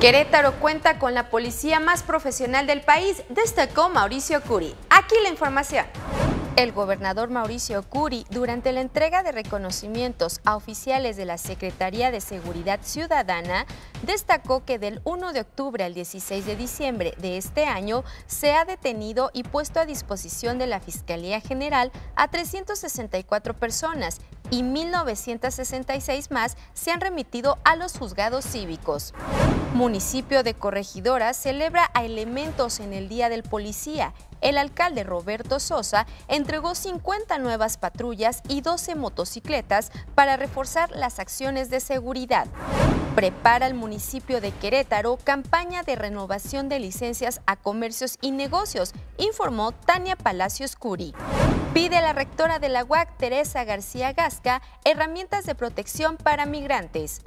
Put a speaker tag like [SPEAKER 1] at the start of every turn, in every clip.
[SPEAKER 1] Querétaro cuenta con la policía más profesional del país, destacó Mauricio Curi. Aquí la información. El gobernador Mauricio Curi, durante la entrega de reconocimientos a oficiales de la Secretaría de Seguridad Ciudadana, destacó que del 1 de octubre al 16 de diciembre de este año se ha detenido y puesto a disposición de la Fiscalía General a 364 personas y 1.966 más se han remitido a los juzgados cívicos. Municipio de Corregidora celebra a elementos en el Día del Policía el alcalde Roberto Sosa entregó 50 nuevas patrullas y 12 motocicletas para reforzar las acciones de seguridad. Prepara el municipio de Querétaro campaña de renovación de licencias a comercios y negocios, informó Tania Palacios Curi. Pide a la rectora de la UAC, Teresa García Gasca, herramientas de protección para migrantes.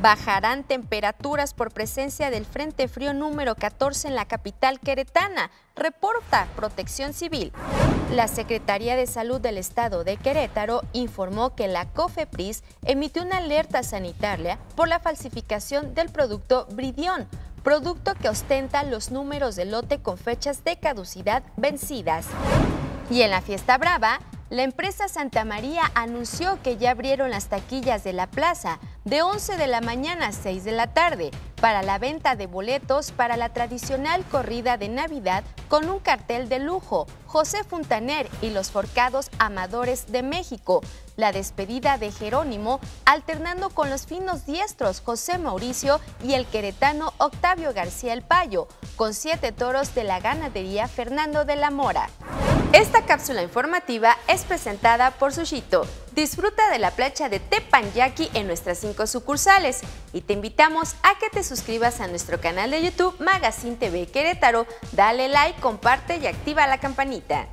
[SPEAKER 1] Bajarán temperaturas por presencia del Frente Frío número 14 en la capital queretana, reporta Protección Civil. La Secretaría de Salud del Estado de Querétaro informó que la COFEPRIS emitió una alerta sanitaria por la falsificación del producto Bridión, producto que ostenta los números de lote con fechas de caducidad vencidas. Y en la fiesta brava, la empresa Santa María anunció que ya abrieron las taquillas de la plaza de 11 de la mañana a 6 de la tarde para la venta de boletos para la tradicional corrida de Navidad con un cartel de lujo, José Fontaner y los Forcados Amadores de México, la despedida de Jerónimo, alternando con los finos diestros José Mauricio y el queretano Octavio García El Payo, con siete toros de la ganadería Fernando de la Mora. Esta cápsula informativa es presentada por Sushito. Disfruta de la plancha de Tepanyaki en nuestras cinco sucursales y te invitamos a que te suscribas a nuestro canal de YouTube Magazine TV Querétaro, dale like, comparte y activa la campanita.